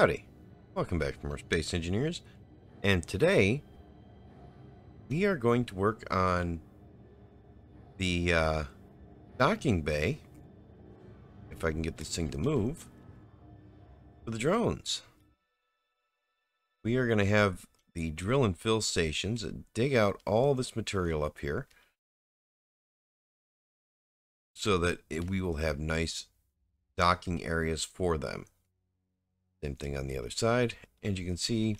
Howdy, welcome back from our Space Engineers, and today we are going to work on the uh, docking bay, if I can get this thing to move, for the drones. We are going to have the drill and fill stations dig out all this material up here so that we will have nice docking areas for them. Same thing on the other side. And you can see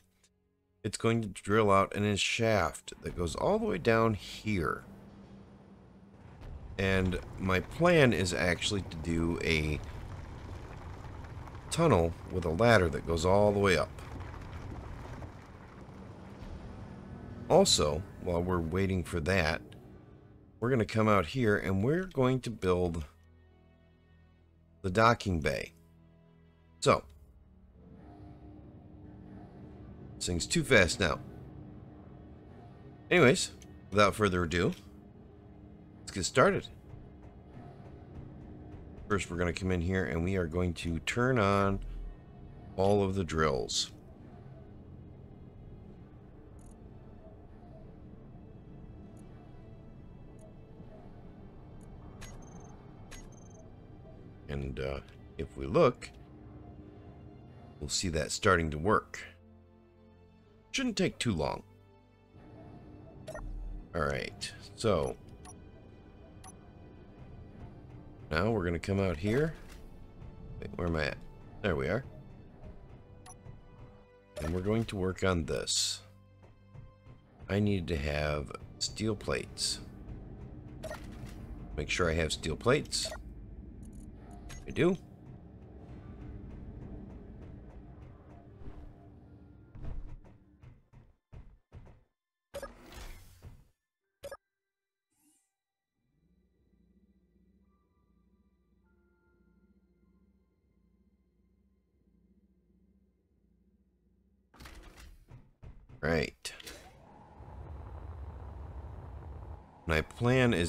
it's going to drill out in a shaft that goes all the way down here. And my plan is actually to do a tunnel with a ladder that goes all the way up. Also, while we're waiting for that, we're going to come out here and we're going to build the docking bay. So, this thing's too fast now. Anyways, without further ado, let's get started. First, we're going to come in here and we are going to turn on all of the drills. And uh, if we look, we'll see that starting to work. Shouldn't take too long. Alright, so now we're going to come out here. Wait, where am I at? There we are. And we're going to work on this. I need to have steel plates. Make sure I have steel plates. I do.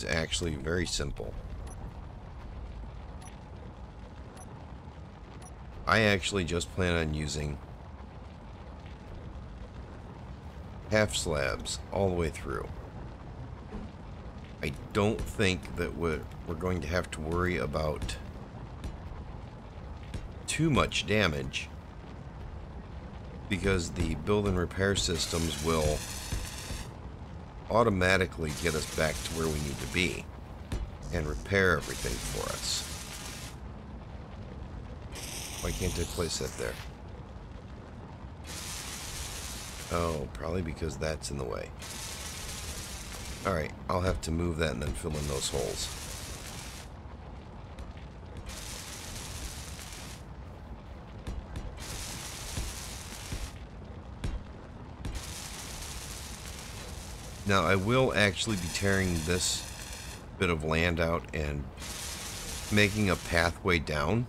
Is actually very simple. I actually just plan on using half slabs all the way through. I don't think that we're, we're going to have to worry about too much damage because the build and repair systems will automatically get us back to where we need to be and repair everything for us. Why can't I place that there? Oh, probably because that's in the way. Alright, I'll have to move that and then fill in those holes. Now, I will actually be tearing this bit of land out and making a pathway down.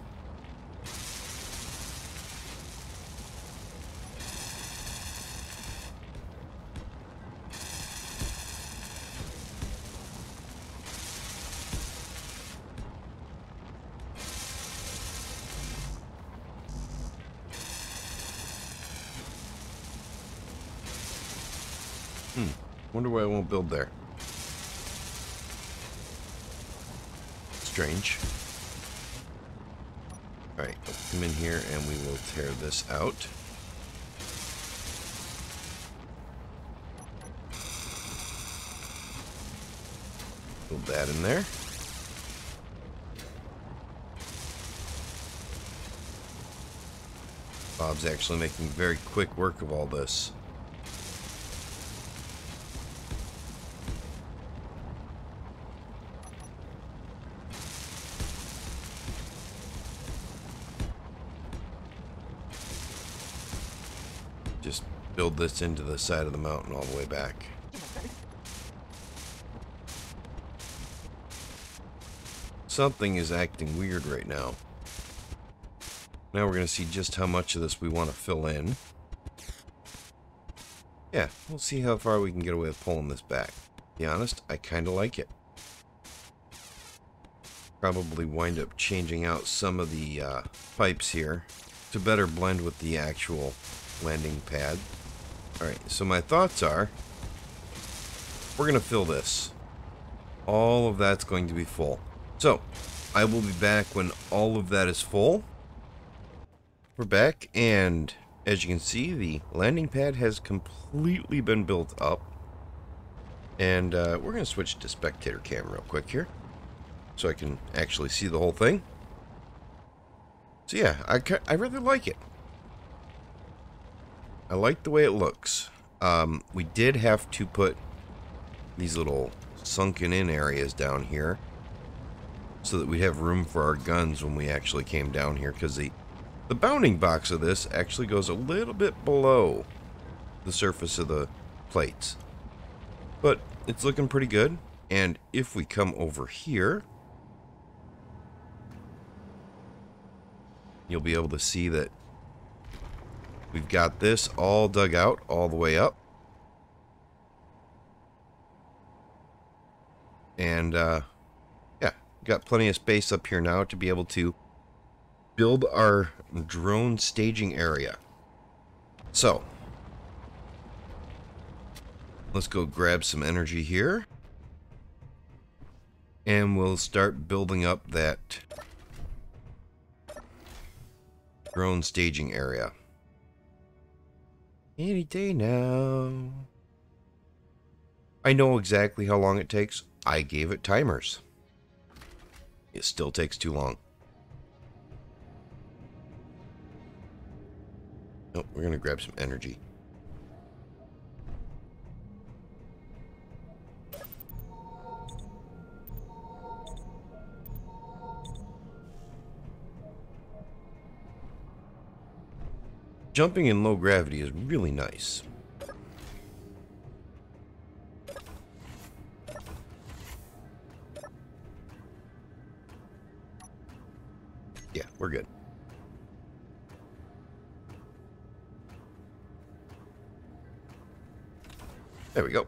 Hmm. Wonder why I won't build there. Strange. Alright, come in here and we will tear this out. Build that in there. Bob's actually making very quick work of all this. Build this into the side of the mountain all the way back. Something is acting weird right now. Now we're going to see just how much of this we want to fill in. Yeah, we'll see how far we can get away with pulling this back. To be honest, I kind of like it. Probably wind up changing out some of the uh, pipes here to better blend with the actual landing pad. Alright, so my thoughts are we're going to fill this. All of that's going to be full. So, I will be back when all of that is full. We're back, and as you can see, the landing pad has completely been built up. And uh, we're going to switch to spectator cam real quick here. So I can actually see the whole thing. So yeah, I, I really like it. I like the way it looks. Um, we did have to put these little sunken in areas down here so that we'd have room for our guns when we actually came down here because the the bounding box of this actually goes a little bit below the surface of the plates but it's looking pretty good and if we come over here you'll be able to see that we've got this all dug out all the way up And, uh, yeah, got plenty of space up here now to be able to build our drone staging area. So, let's go grab some energy here. And we'll start building up that drone staging area. Any day now. I know exactly how long it takes. I gave it timers. It still takes too long. Oh, we're going to grab some energy. Jumping in low gravity is really nice. Yeah, we're good. There we go.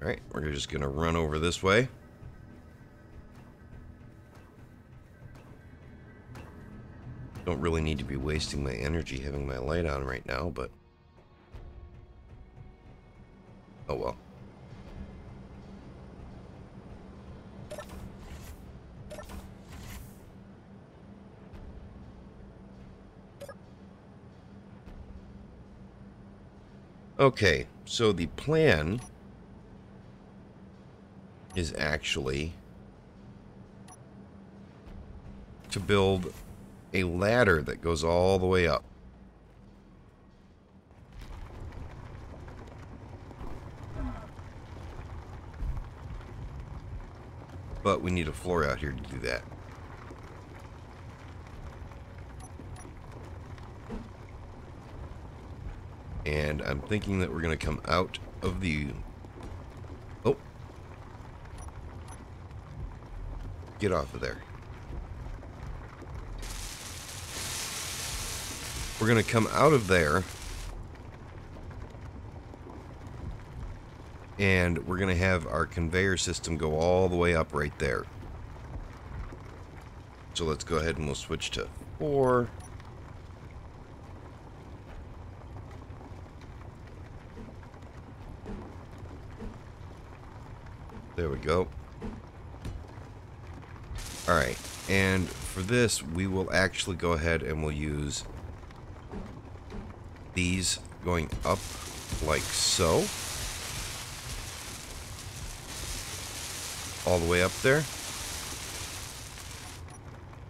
Alright, we're just going to run over this way. Don't really need to be wasting my energy having my light on right now, but... Oh well. Okay, so the plan is actually to build a ladder that goes all the way up. But we need a floor out here to do that. And I'm thinking that we're going to come out of the... Oh. Get off of there. We're going to come out of there. And we're going to have our conveyor system go all the way up right there. So let's go ahead and we'll switch to 4. There we go. Alright, and for this, we will actually go ahead and we'll use these going up like so. All the way up there.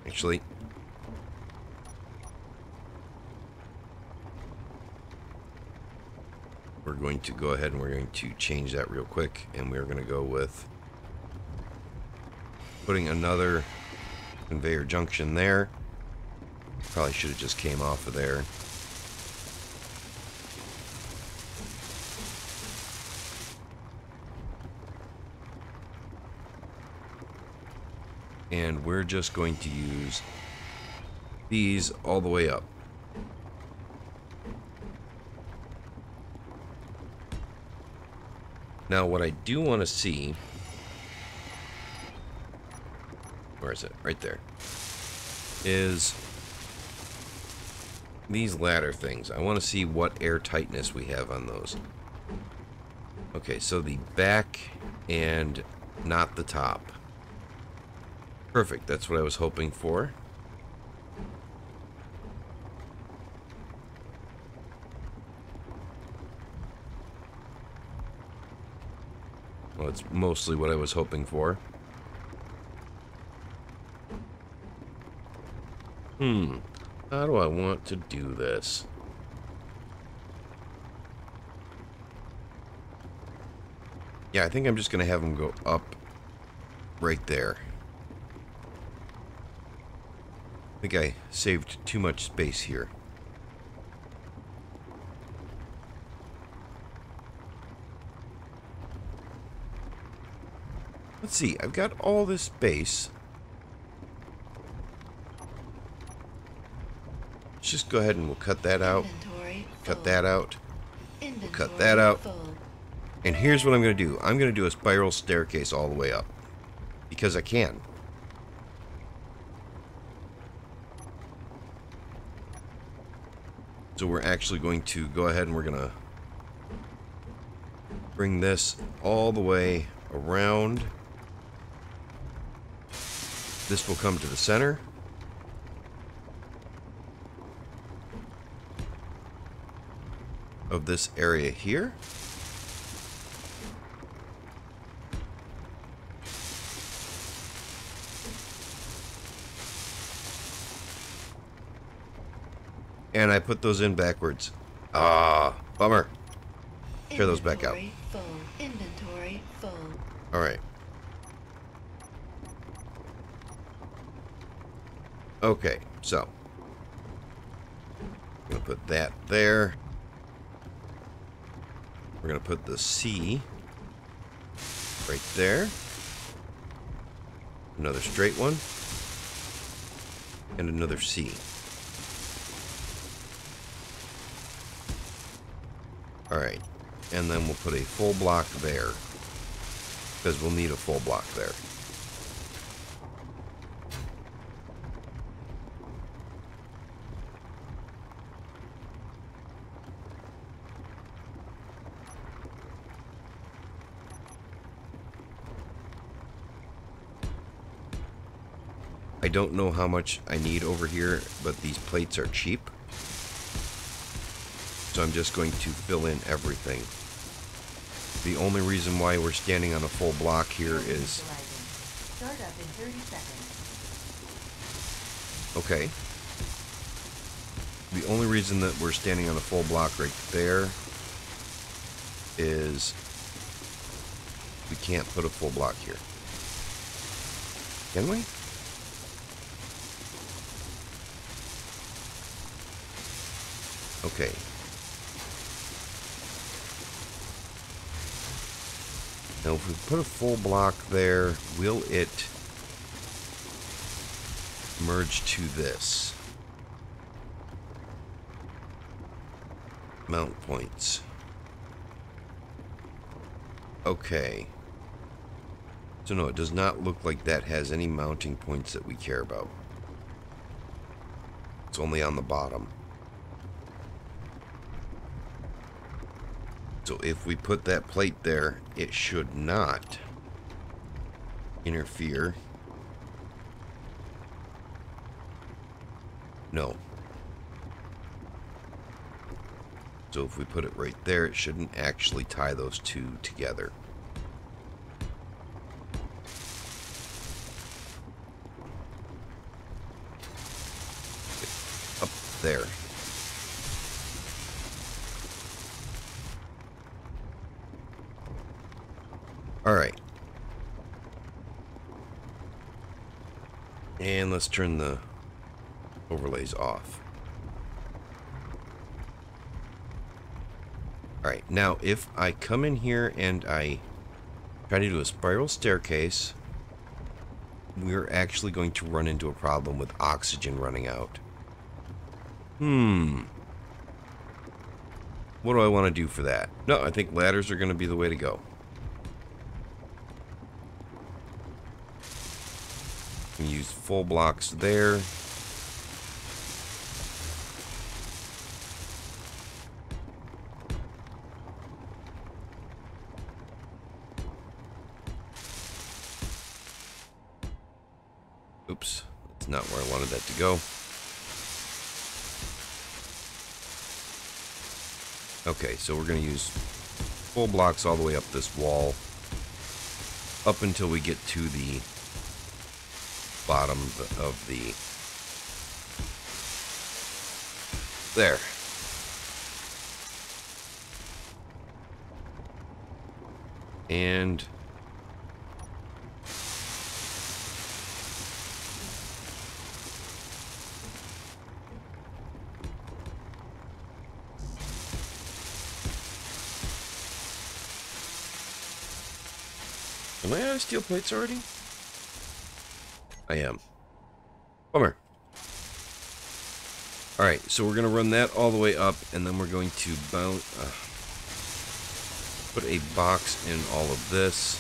Actually, we're going to go ahead and we're going to change that real quick and we're going to go with putting another conveyor junction there probably should have just came off of there and we're just going to use these all the way up Now, what I do want to see... Where is it? Right there. is these ladder things. I want to see what air tightness we have on those. Okay, so the back and not the top. Perfect, that's what I was hoping for. Well, it's mostly what I was hoping for. Hmm. How do I want to do this? Yeah, I think I'm just going to have them go up right there. I think I saved too much space here. Let's see, I've got all this space. Let's just go ahead and we'll cut that out. Cut that out. We'll cut that out. And here's what I'm going to do. I'm going to do a spiral staircase all the way up. Because I can. So we're actually going to go ahead and we're going to bring this all the way around. This will come to the center. of this area here. And I put those in backwards. Ah, bummer. Tear those back out. Full. Inventory full. All right. Okay, so I'm gonna put that there. We're gonna put the C right there. Another straight one. And another C. Alright. And then we'll put a full block there. Because we'll need a full block there. I don't know how much I need over here, but these plates are cheap. So I'm just going to fill in everything. The only reason why we're standing on a full block here is... Okay. The only reason that we're standing on a full block right there is we can't put a full block here. Can we? Okay, Now if we put a full block there, will it merge to this? Mount points. Okay. So no, it does not look like that has any mounting points that we care about. It's only on the bottom. So if we put that plate there, it should not interfere. No. So if we put it right there, it shouldn't actually tie those two together. Up there. Alright. And let's turn the overlays off. Alright, now if I come in here and I try to do a spiral staircase, we're actually going to run into a problem with oxygen running out. Hmm. What do I want to do for that? No, I think ladders are going to be the way to go. full blocks there. Oops, that's not where I wanted that to go. Okay, so we're going to use full blocks all the way up this wall up until we get to the bottom of the there and Am I out of steel plates already? I am. Bummer. Alright, so we're going to run that all the way up, and then we're going to uh, put a box in all of this.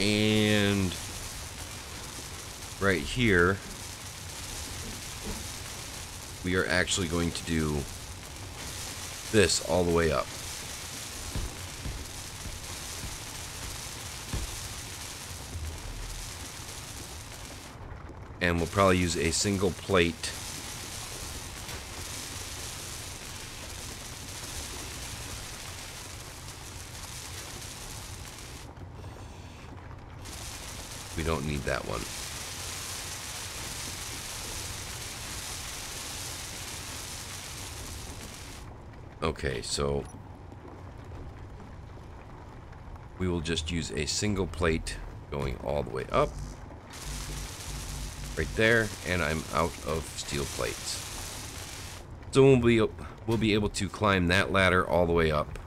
And right here, we are actually going to do this all the way up. And we'll probably use a single plate. We don't need that one. Okay so we will just use a single plate going all the way up right there, and I'm out of steel plates. So we'll be, we'll be able to climb that ladder all the way up.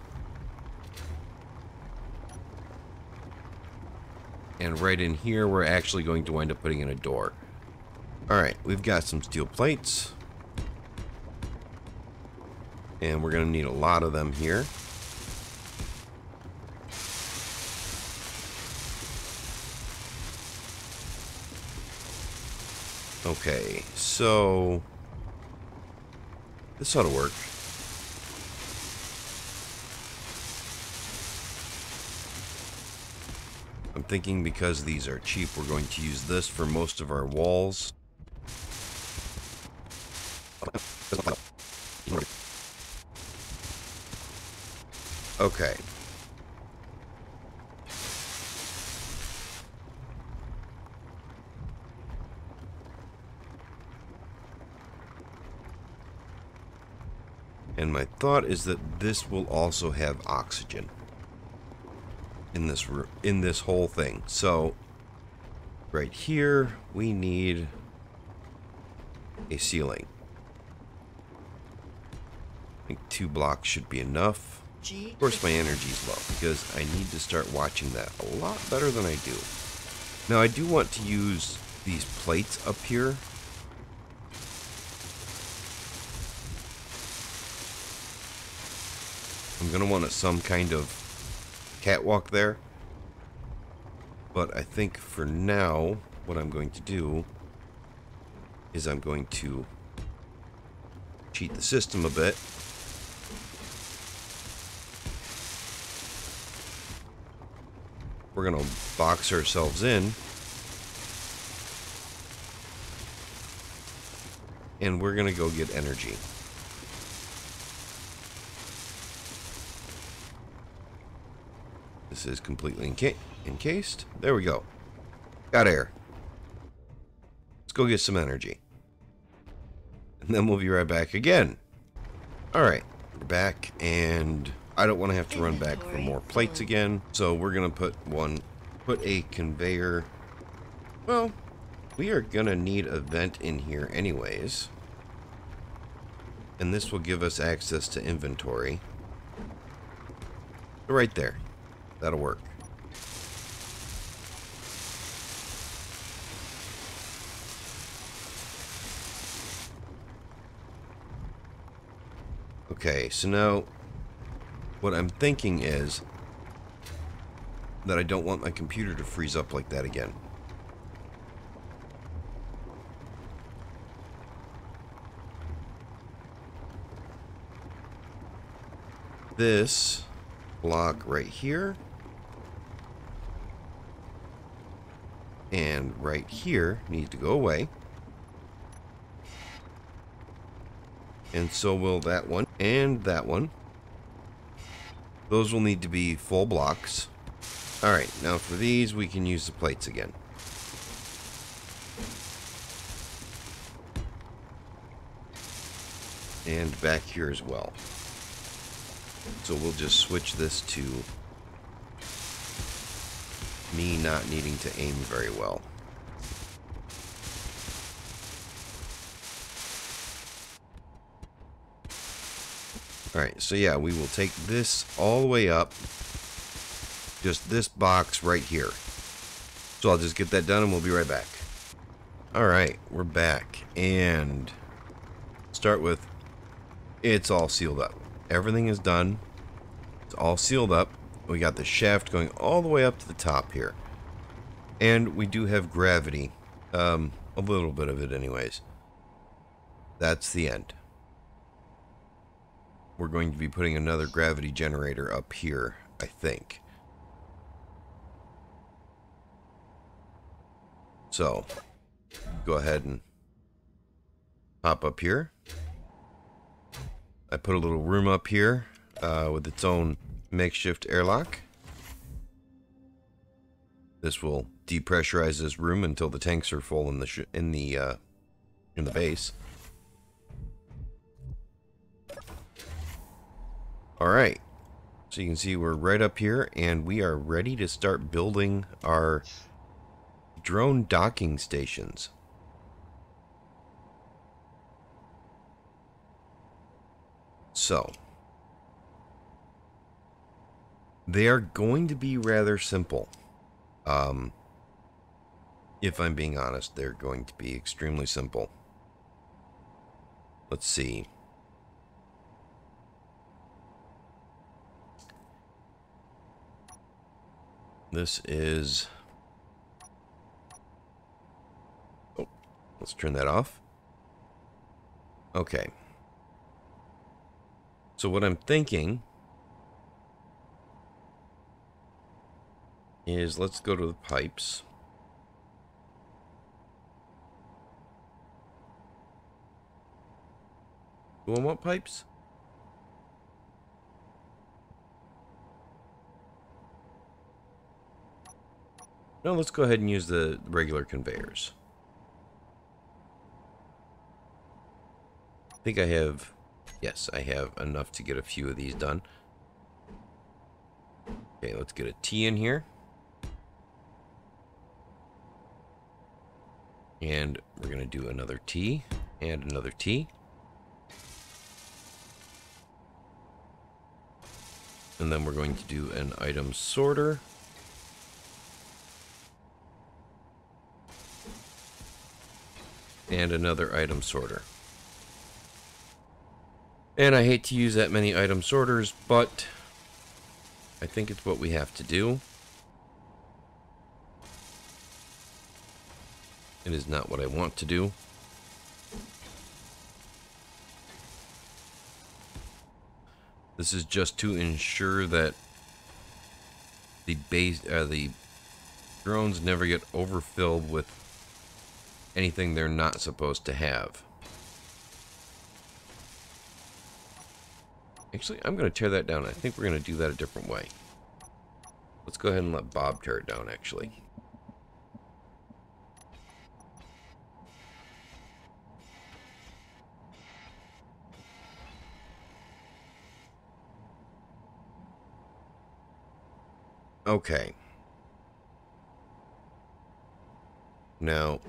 And right in here, we're actually going to wind up putting in a door. Alright, we've got some steel plates. And we're going to need a lot of them here. Okay, so this ought to work. I'm thinking because these are cheap, we're going to use this for most of our walls. Okay. And my thought is that this will also have oxygen in this in this whole thing. So right here we need a ceiling. I think two blocks should be enough. Of course my energy is low because I need to start watching that a lot better than I do. Now I do want to use these plates up here going to want some kind of catwalk there. But I think for now, what I'm going to do is I'm going to cheat the system a bit. We're going to box ourselves in. And we're going to go get energy. Is completely enca encased. There we go. Got air. Let's go get some energy. And then we'll be right back again. Alright, we're back, and I don't want to have to run back for more plates again. So we're going to put one, put a conveyor. Well, we are going to need a vent in here anyways. And this will give us access to inventory. Right there. That'll work. Okay, so now what I'm thinking is that I don't want my computer to freeze up like that again. This block right here and right here need to go away. And so will that one and that one. Those will need to be full blocks. Alright, now for these we can use the plates again. And back here as well. So we'll just switch this to me not needing to aim very well. Alright, so yeah, we will take this all the way up. Just this box right here. So I'll just get that done and we'll be right back. Alright, we're back. And start with it's all sealed up. Everything is done. It's all sealed up. We got the shaft going all the way up to the top here. And we do have gravity. Um, a little bit of it anyways. That's the end. We're going to be putting another gravity generator up here, I think. So, go ahead and pop up here. I put a little room up here uh, with its own makeshift airlock. This will depressurize this room until the tanks are full in the in the uh, in the base. All right. So you can see we're right up here and we are ready to start building our drone docking stations. So, they are going to be rather simple. Um, if I'm being honest, they're going to be extremely simple. Let's see. This is... Oh, let's turn that off. Okay. So what I'm thinking is let's go to the pipes. Do I want pipes? No, let's go ahead and use the regular conveyors. I think I have Yes, I have enough to get a few of these done. Okay, let's get a T in here. And we're going to do another T and another T. And then we're going to do an item sorter. And another item sorter. And I hate to use that many item sorters, but I think it's what we have to do. It is not what I want to do. This is just to ensure that the base, uh, the drones never get overfilled with anything they're not supposed to have. Actually, I'm going to tear that down. I think we're going to do that a different way. Let's go ahead and let Bob tear it down, actually. Okay. Now,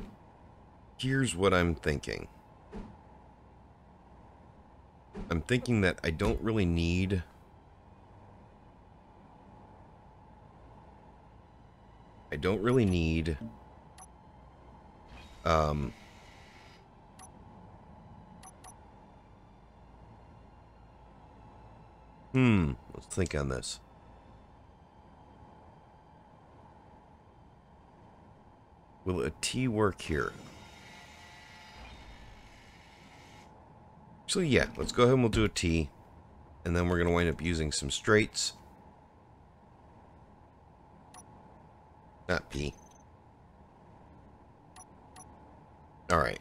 here's what I'm thinking. I'm thinking that I don't really need... I don't really need... Um... Hmm, let's think on this. Will a T work here? So yeah, let's go ahead and we'll do a T. And then we're going to wind up using some straights. Not P. Alright.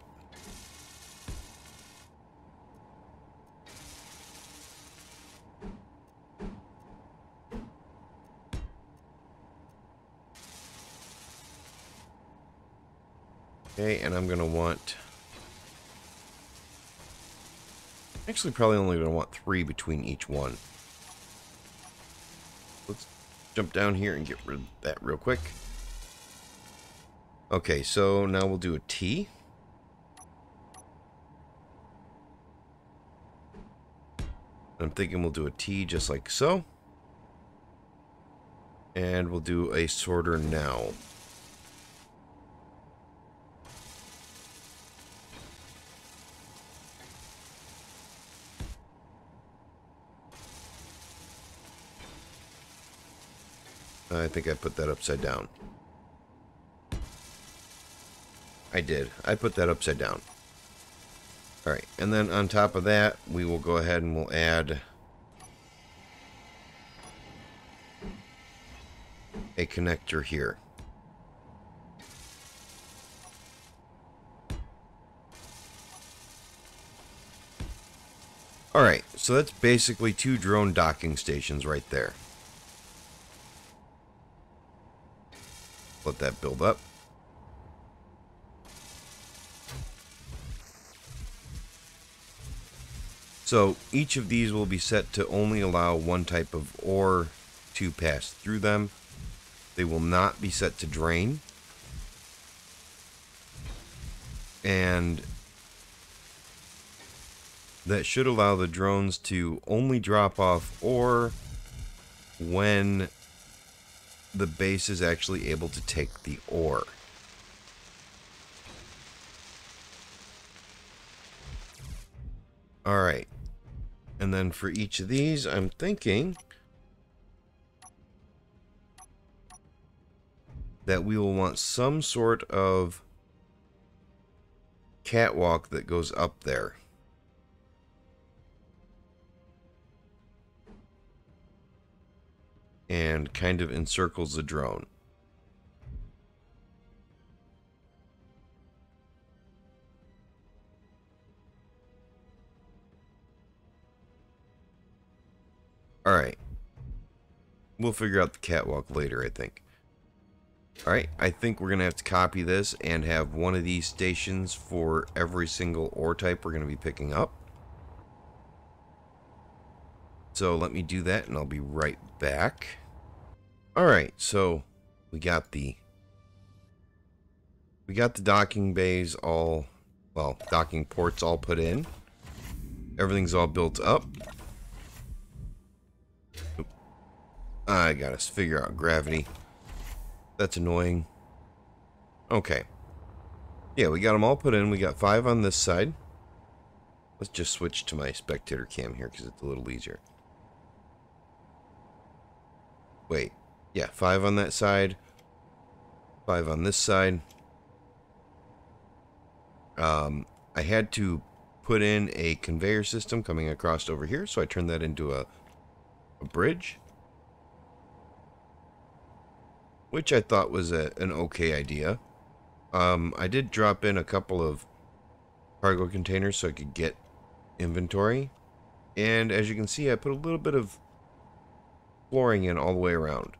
Okay, and I'm going to want... Actually, probably only going to want three between each one. Let's jump down here and get rid of that real quick. Okay, so now we'll do a T. I'm thinking we'll do a T just like so. And we'll do a sorter now. I think I put that upside down. I did. I put that upside down. Alright, and then on top of that, we will go ahead and we'll add a connector here. Alright, so that's basically two drone docking stations right there. Let that build up. So each of these will be set to only allow one type of ore to pass through them. They will not be set to drain. And that should allow the drones to only drop off ore when the base is actually able to take the ore. Alright. And then for each of these, I'm thinking that we will want some sort of catwalk that goes up there. And kind of encircles the drone. Alright. We'll figure out the catwalk later, I think. Alright, I think we're going to have to copy this and have one of these stations for every single ore type we're going to be picking up. So let me do that and I'll be right back. Alright, so we got the we got the docking bays all well, docking ports all put in. Everything's all built up. I gotta figure out gravity. That's annoying. Okay. Yeah, we got them all put in. We got five on this side. Let's just switch to my spectator cam here because it's a little easier. Wait. Yeah, five on that side. Five on this side. Um, I had to put in a conveyor system coming across over here, so I turned that into a, a bridge. Which I thought was a, an okay idea. Um, I did drop in a couple of cargo containers so I could get inventory. And as you can see, I put a little bit of flooring in all the way around.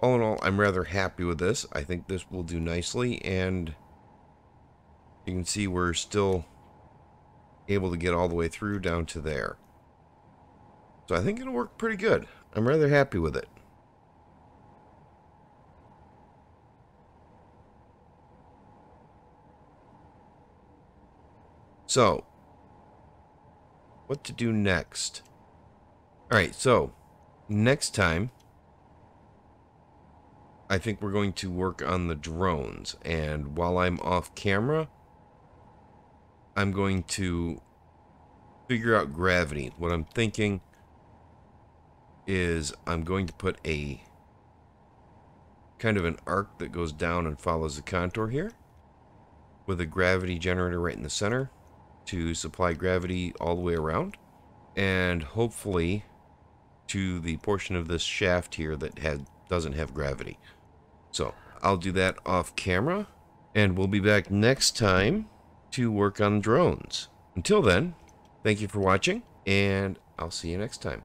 All in all, I'm rather happy with this. I think this will do nicely, and you can see we're still able to get all the way through down to there. So I think it'll work pretty good. I'm rather happy with it. So, what to do next? Alright, so, next time, I think we're going to work on the drones. And while I'm off camera, I'm going to figure out gravity. What I'm thinking is I'm going to put a kind of an arc that goes down and follows the contour here with a gravity generator right in the center to supply gravity all the way around and hopefully to the portion of this shaft here that had doesn't have gravity. So I'll do that off camera And we'll be back next time to work on drones. Until then, thank you for watching, and I'll see you next time.